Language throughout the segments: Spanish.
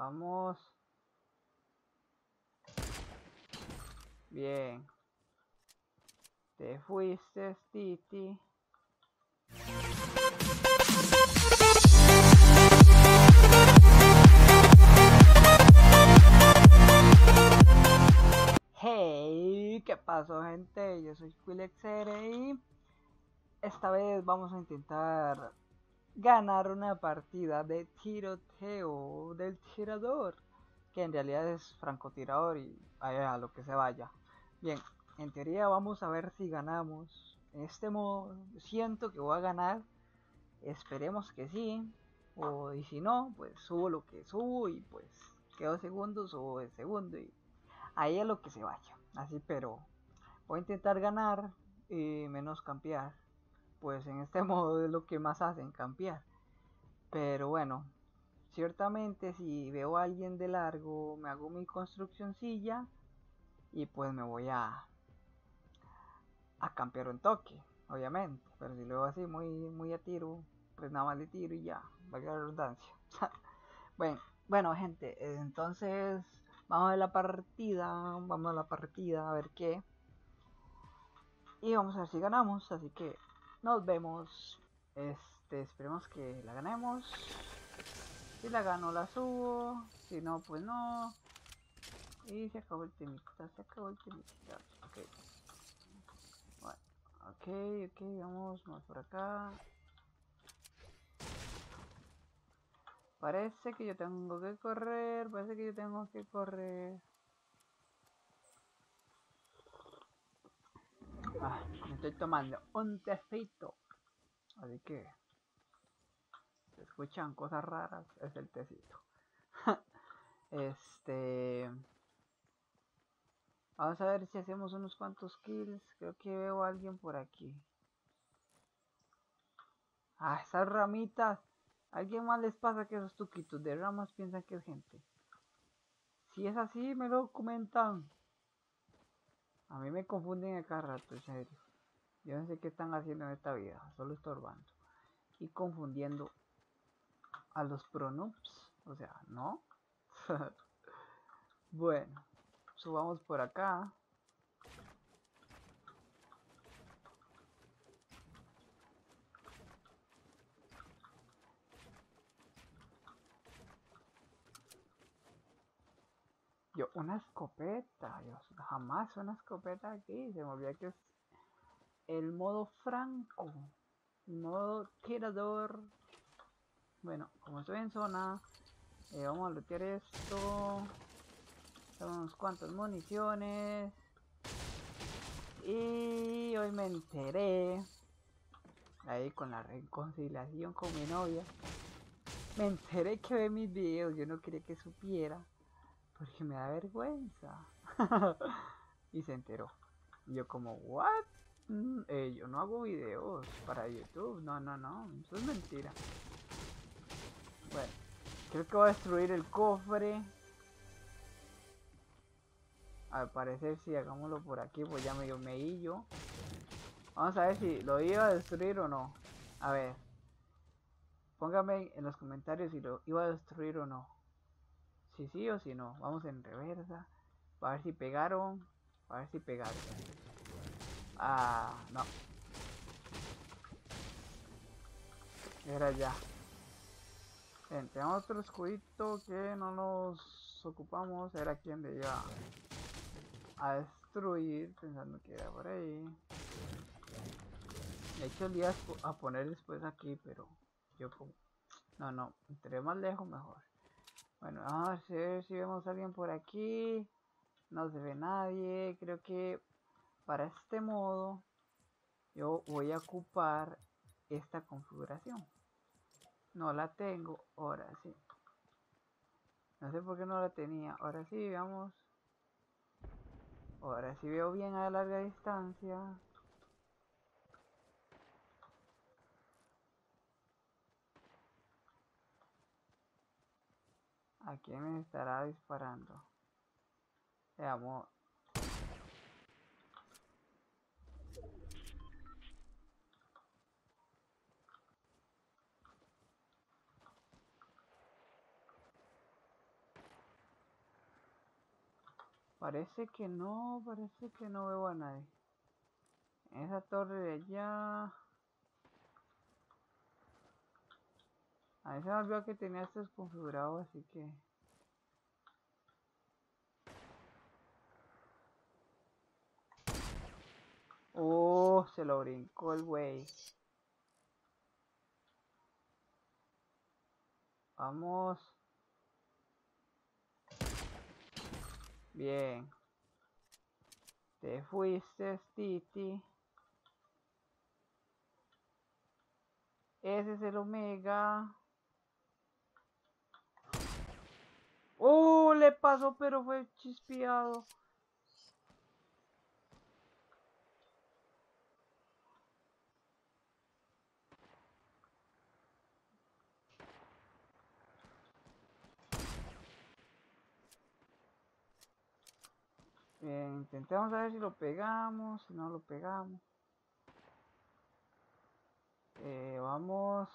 Vamos. Bien. Te fuiste, Titi. Hey, ¿qué pasó gente? Yo soy Quilexere y esta vez vamos a intentar ganar una partida de tiroteo del tirador, que en realidad es francotirador y a lo que se vaya. Bien, en teoría vamos a ver si ganamos. En este modo siento que voy a ganar. Esperemos que sí. O y si no, pues subo lo que subo y pues quedo segundo, subo el segundo y ahí es lo que se vaya. Así pero voy a intentar ganar y menos campear. Pues en este modo es lo que más hacen, campear. Pero bueno, ciertamente si veo a alguien de largo, me hago mi construccióncilla y pues me voy a a campear un toque, obviamente. Pero si veo así muy, muy a tiro, pues nada más le tiro y ya, valga la redundancia. bueno, bueno, gente, entonces vamos a la partida, vamos a la partida a ver qué. Y vamos a ver si ganamos, así que nos vemos. Este, esperemos que la ganemos. Si la gano la subo, si no pues no. Y se acabó el temita, se acabó el temita. Okay. Ok, ok, vamos, vamos por acá. Parece que yo tengo que correr, parece que yo tengo que correr. Ah, me estoy tomando un tecito. Así que... Se escuchan cosas raras, es el tecito. este... Vamos a ver si hacemos unos cuantos kills. Creo que veo a alguien por aquí. Ah, esas ramitas. ¿A alguien más les pasa que esos tuquitos de ramas piensan que es gente? Si es así, me lo comentan. A mí me confunden a cada rato, en serio. Yo no sé qué están haciendo en esta vida, solo estorbando. Y confundiendo a los pronops. O sea, ¿no? bueno subamos por acá. Yo, una escopeta, yo jamás una escopeta aquí, se me olvidó que es el modo franco, modo tirador. Bueno, como estoy en zona, eh, vamos a lootear esto unos cuantas municiones. Y hoy me enteré, ahí con la reconciliación con mi novia, me enteré que ve mis videos, yo no quería que supiera, porque me da vergüenza. y se enteró. Y yo como, ¿what? Mm, eh, yo no hago videos para YouTube, no, no, no, eso es mentira. Bueno, creo que voy a destruir el cofre. Al parecer si hagámoslo por aquí, pues ya me dio meillo. Vamos a ver si lo iba a destruir o no. A ver. Póngame en los comentarios si lo iba a destruir o no. Si sí o si no. Vamos en reversa. A ver si pegaron. A ver si pegaron. Ah, no. Era ya. Bien, otro escudito que no nos ocupamos. Era quien de ya a destruir pensando que era por ahí. De hecho día a poner después aquí, pero yo. No, no, entre más lejos mejor. Bueno, vamos a ver si vemos a alguien por aquí. No se ve nadie. Creo que para este modo yo voy a ocupar esta configuración. No la tengo, ahora sí. No sé por qué no la tenía. Ahora sí, veamos. Ahora si veo bien a larga distancia. ¿A quién estará disparando? Veamos. Parece que no, parece que no veo a nadie. En esa torre de allá... A mí se me olvidó que tenía esto desconfigurado, así que... Oh, se lo brincó el güey. Vamos. Bien. Te fuiste, Titi. Ese es el Omega. Oh, le pasó, pero fue chispeado. Bien, intentemos a ver si lo pegamos, si no lo pegamos. Eh, vamos.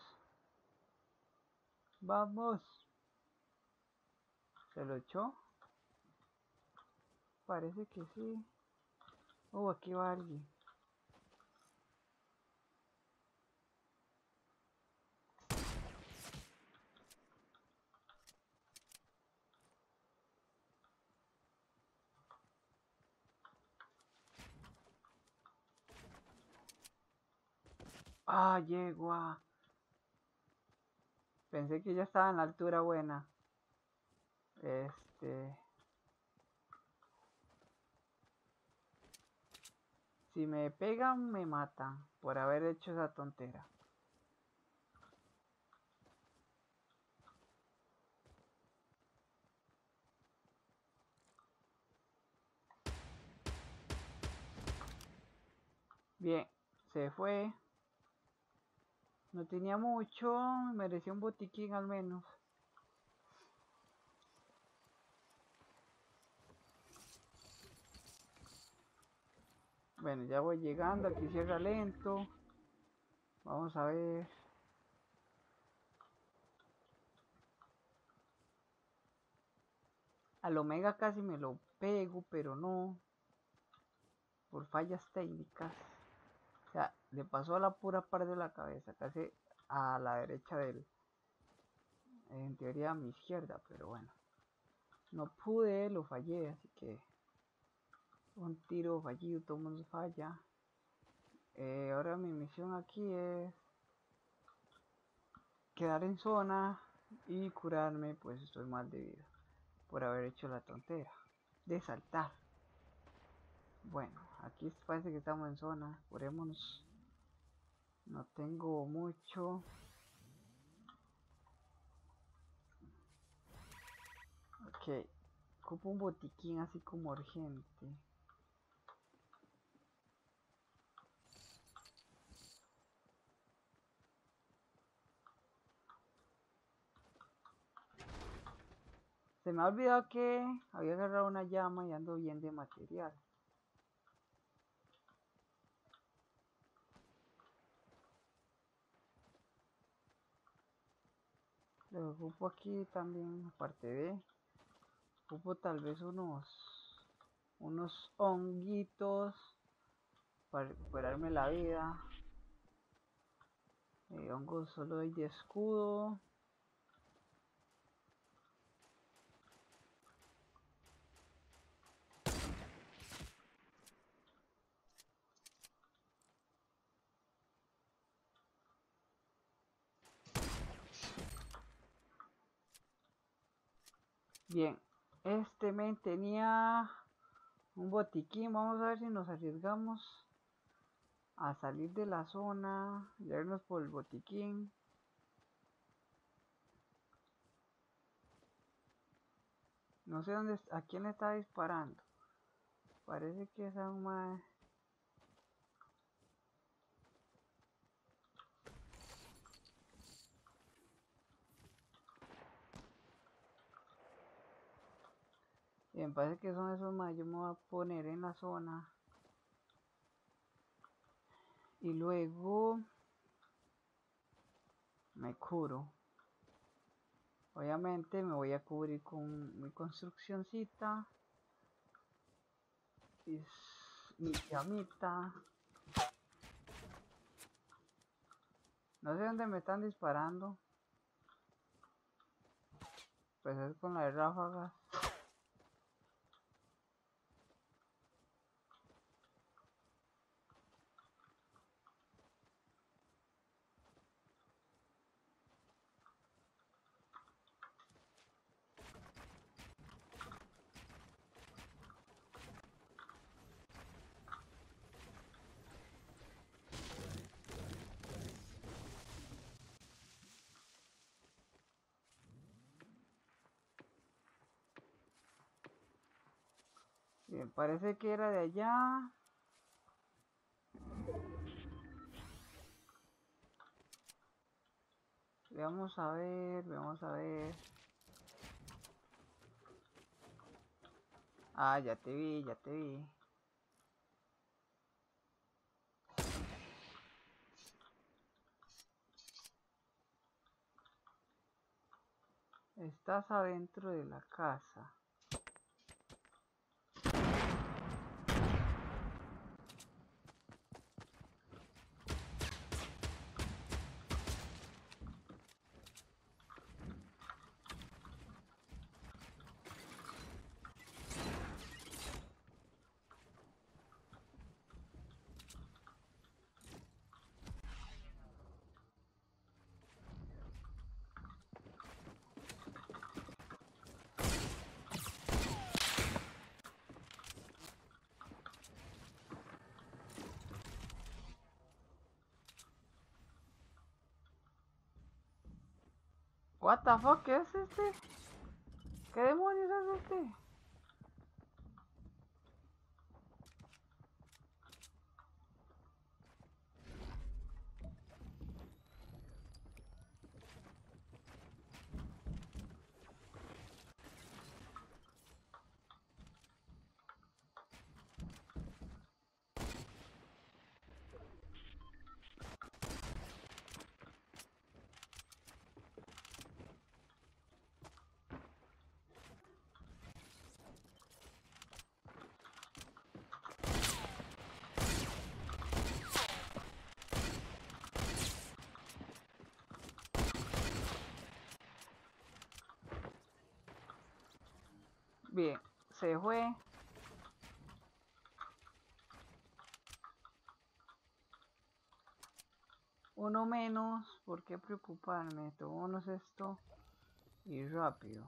Vamos. ¿Se lo echó? Parece que sí. Oh, aquí va alguien. Ah, yegua. Pensé que ya estaba en la altura buena. Este... Si me pegan, me matan por haber hecho esa tontera. Bien, se fue. No tenía mucho, merecía un botiquín al menos. Bueno, ya voy llegando, aquí cierra lento. Vamos a ver. Al Omega casi me lo pego, pero no. Por fallas técnicas sea, le pasó a la pura parte de la cabeza, casi a la derecha de él. En teoría a mi izquierda, pero bueno. No pude, lo fallé, así que un tiro fallido, todo el mundo falla. Eh, ahora mi misión aquí es quedar en zona y curarme, pues estoy mal de vida por haber hecho la tontera de saltar. Bueno, aquí parece que estamos en zona. Curémonos. No tengo mucho. Ok. Ocupo un botiquín así como urgente. Se me ha olvidado que había agarrado una llama y ando bien de material. Lo ocupo aquí también, aparte de, ocupo tal vez unos, unos honguitos para recuperarme la vida. Eh, hongos solo hay de escudo. Bien, este men tenía un botiquín. Vamos a ver si nos arriesgamos a salir de la zona y irnos por el botiquín. No sé dónde, a quién está disparando. Parece que es a un Bien, parece que son esos más. Yo me voy a poner en la zona. Y luego me curo. Obviamente me voy a cubrir con mi construccióncita Y mi llamita. No sé dónde me están disparando. Pues es con la de ráfagas. Bien, parece que era de allá. Vamos a ver, vamos a ver. Ah, ya te vi, ya te vi. Estás adentro de la casa. What the fuck, ¿qué es este? ¿Qué demonios es este? Bien, se fue. Uno menos, ¿por qué preocuparme? Tomémonos esto y rápido.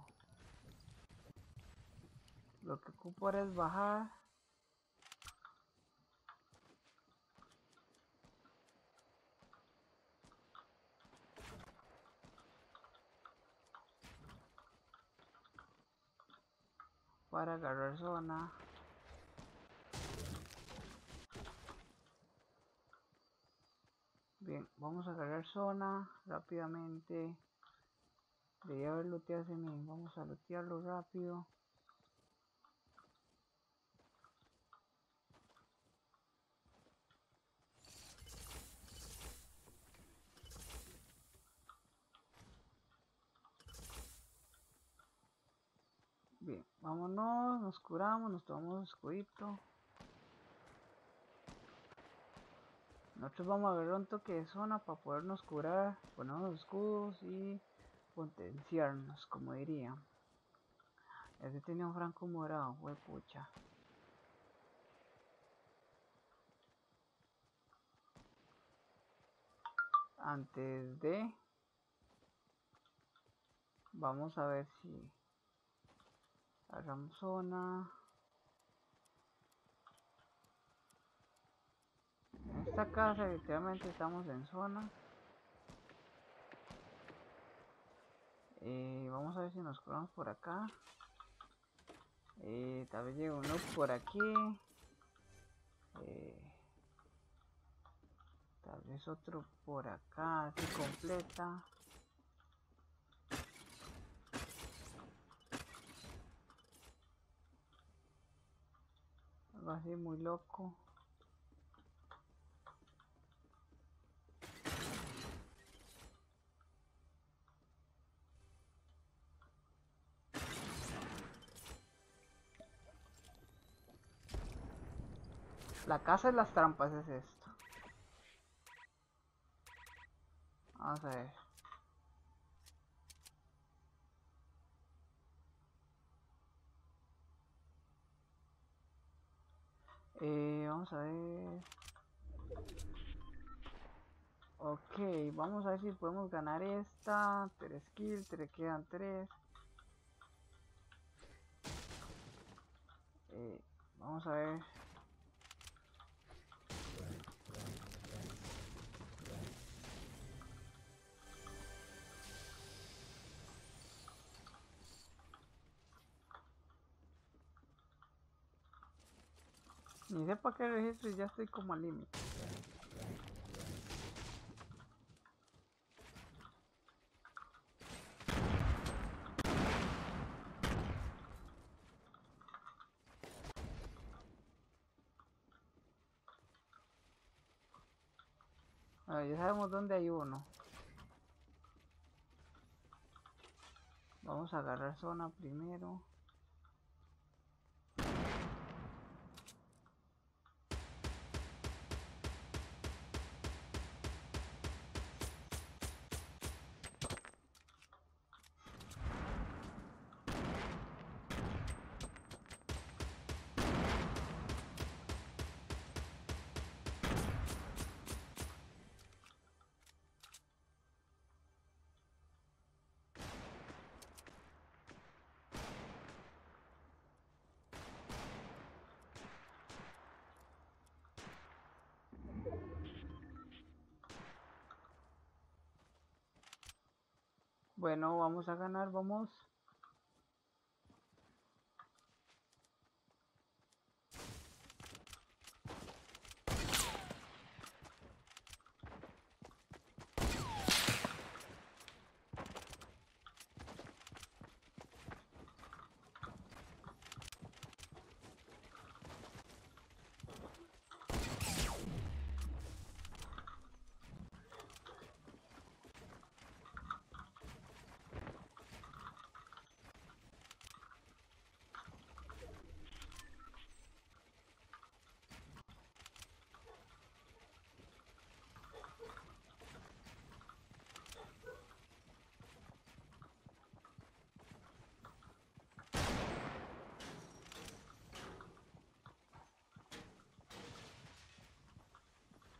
Lo que ocupo ahora es bajar. Para agarrar zona. Bien vamos a agarrar zona rápidamente. Debería haber looteado ese vamos a lootearlo rápido Bien, vámonos, nos curamos, nos tomamos escudito. Nosotros vamos a agarrar un toque de zona para podernos curar, ponernos escudos y potenciarnos, como diría. Ese tenía un franco morado, wey pucha. Antes de... Vamos a ver si hagamos zona en esta casa efectivamente estamos en zona. Eh, vamos a ver si nos curamos por acá. Eh, tal vez llegue uno por aquí. Eh, tal vez otro por acá así completa así muy loco. La casa de las trampas es esto. Vamos a ver. Eh, vamos a ver. Ok, vamos a ver si podemos ganar esta. 3 kills, te quedan 3. Eh, vamos a ver. Ni sé para qué registro y ya estoy como al límite. Ya sabemos dónde hay uno. Vamos a agarrar zona primero. Bueno, vamos a ganar, vamos.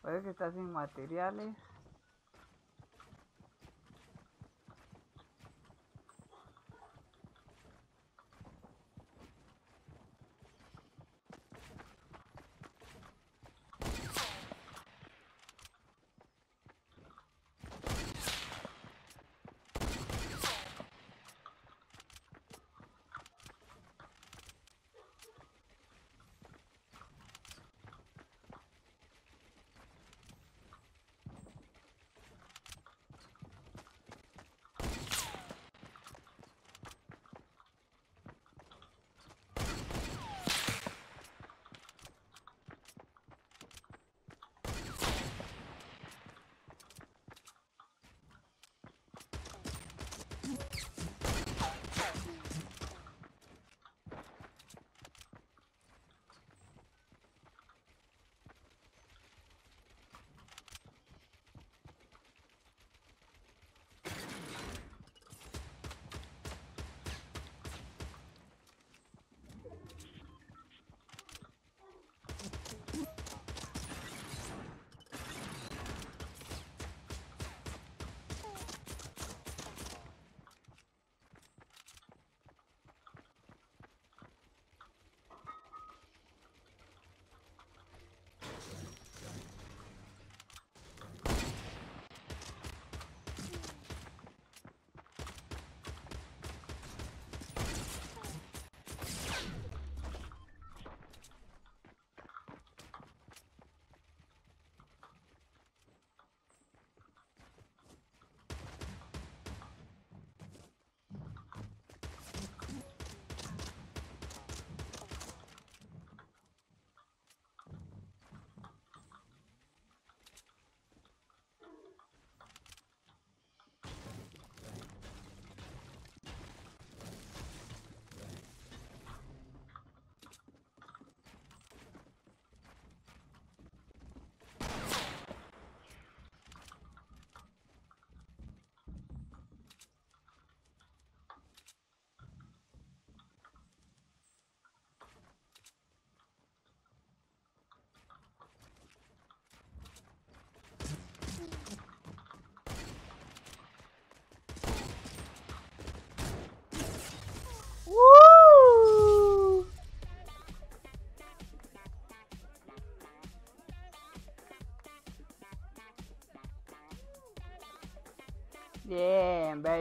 Parece que está sin materiales.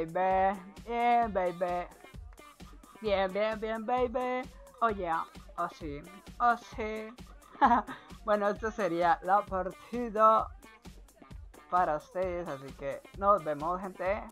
Baby. Bien, baby. Bien, bien, bien, baby. Oh, yeah. Oh, sí. Oh, sí. bueno, esto sería la partida para ustedes. Así que nos vemos, gente.